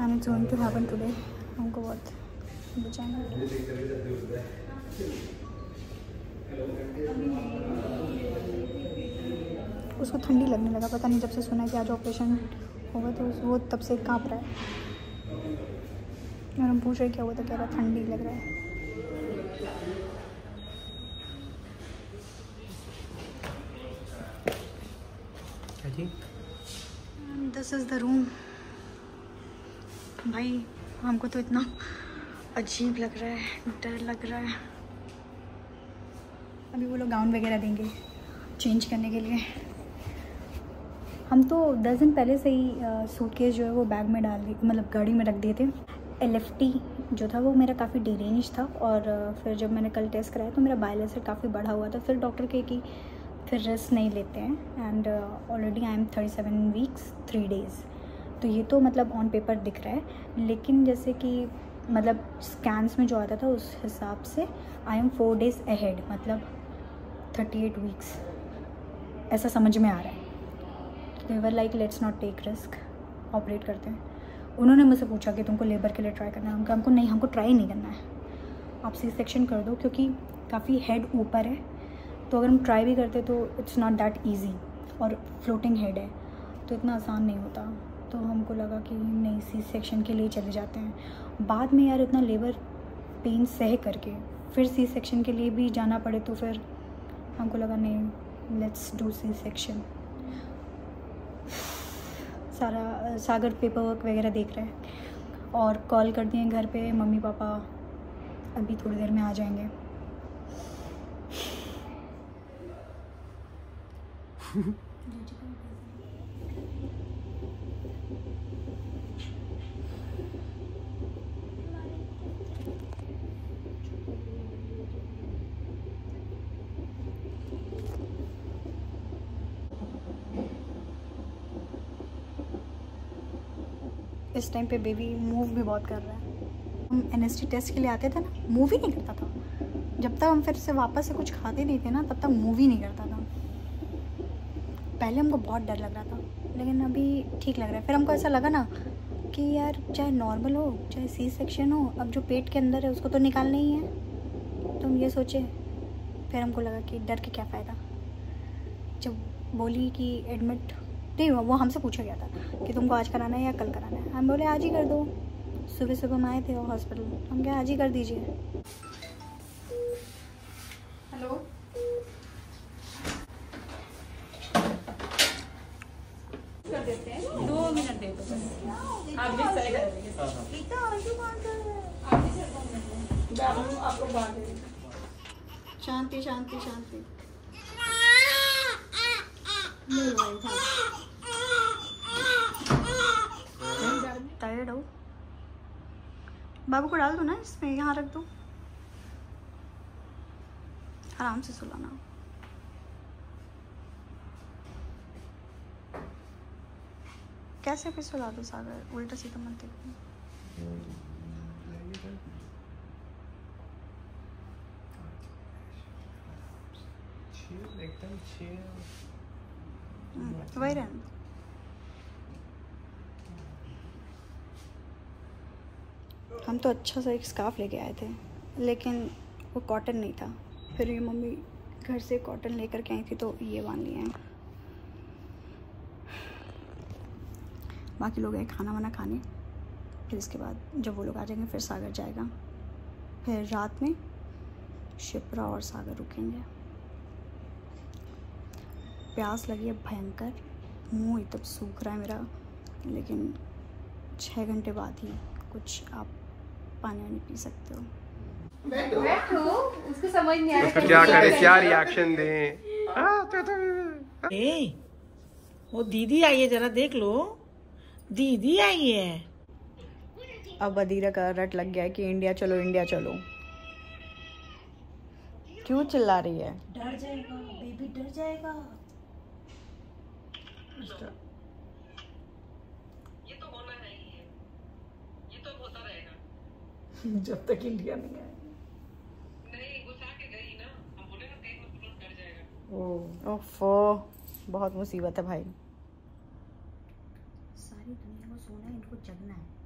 And it's going to happen today हमको बहुत बचाना उसको ठंडी लगने लगा। पता नहीं जब से सुना कि आज ऑपरेशन होगा तो वो तब से काँप रहा है। और हम पूछ रहे क्या हुआ तो कह रहा ठंडी लग रहा है। दिस इज़ द रूम भाई, हमको तो इतना अजीब लग रहा है, डर लग रहा है। अभी वो लोग गाउन वगैरह देंगे चेंज करने के लिए। हम तो दस दिन पहले से ही सूटकेस जो है वो बैग में डाल दिए मतलब गाड़ी में रख दिए थे। एलएफटी जो था वो मेरा काफ़ी डिरेंज था और फिर जब मैंने कल टेस्ट कराया तो मेरा बायोलेसर काफ़ी बढ़ा हुआ था। फिर डॉक्टर कहे कि, फिर रेस्ट नहीं लेते हैं। And already I am thirty seven weeks three days तो ये तो मतलब ऑन पेपर दिख रहा है, लेकिन जैसे कि मतलब स्कैन्स में जो आता था उस हिसाब से I am four days ahead मतलब थर्टी एट वीक्स ऐसा समझ में आ रहा है। They were like let's not take risk operate करते हैं। उन्होंने मुझसे पूछा कि तुमको लेबर के लिए ट्राई करना है। हमको हमको नहीं, हमको ट्राई नहीं करना है। आप सी सेक्शन कर दो, क्योंकि काफ़ी हेड ऊपर है। तो अगर हम ट्राई भी करते तो इट्स नॉट दैट ईजी और फ्लोटिंग हेड है। तो इतना आसान नहीं होता। तो हमको लगा कि नहीं सी सेक्शन के लिए चले जाते हैं। बाद में यार इतना लेबर पेन सह करके फिर सी सेक्शन के लिए भी जाना पड़े तो फिर हमको लगा नहीं लेट्स डू सी सेक्शन सारा सागर पेपर वर्क वगैरह देख रहे हैं। और कॉल कर दिए घर पे मम्मी पापा अभी थोड़ी देर में आ जाएँगे। इस टाइम पे बेबी मूव भी बहुत कर रहा है। हम एन टेस्ट के लिए आते थे ना मूव ही नहीं करता था। जब तक हम फिर से वापस से कुछ खाते नहीं थे ना, तब तक मूव ही नहीं करता था। पहले हमको बहुत डर लग रहा था। लेकिन अभी ठीक लग रहा है। फिर हमको ऐसा लगा ना कि यार चाहे नॉर्मल हो, चाहे सी सेक्शन हो, अब जो पेट के अंदर है उसको तो निकालना ही है। तो हम ये सोचे। फिर हमको लगा कि डर के क्या फ़ायदा। जब बोली कि एडमिट नहीं, वो हमसे पूछा गया था कि तुमको आज कराना है या कल कराना है। हम बोले, आज ही कर दो। सुबह सुबह हम आए थे हॉस्पिटल हम क्या आज ही कर दीजिए। हेलो दो मिनट दे दो आप भी सही शांति शांति शांति। टायर्ड हो? बाबू को डाल दो ना इसमें यहाँ रख दो। आराम से सुलाना। कैसे भी सुला दो सागर उल्टा सीधा मत देखो। एकदम वही रहने हम तो अच्छा सा एक स्काफ लेके आए थे, लेकिन वो कॉटन नहीं था। फिर ये मम्मी घर से कॉटन लेकर के आई थी तो ये बाँध लिए हैं। बाकी लोग आए खाना वाना खाने। फिर इसके बाद जब वो लोग आ जाएँगे फिर सागर जाएगा। फिर रात में शिप्रा और सागर रुकेंगे। प्यास लगी है भयंकर। मुँह एकदम सूख रहा है मेरा लेकिन छः घंटे बाद ही कुछ आप पानी वानी पी सकते हो। बैठो बैठो उसको समझ नहीं आया तो क्या करे क्या रिएक्शन दें? हाँ, तो, तो, ए, वो दीदी आई है जरा देख लो। दीदी आई है? अब अदीरा का रट लग गया है कि इंडिया चलो इंडिया चलो। क्यों चिल्ला रही है? डर जाएगा बेबी डर जाएगा। जब तक इंडिया नहीं आए ओफो बहुत मुसीबत है भाई। सारी दुनिया को सोना है इनको जगना है।